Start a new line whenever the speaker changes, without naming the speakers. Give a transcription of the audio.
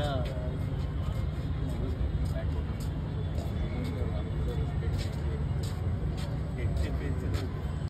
Yeah.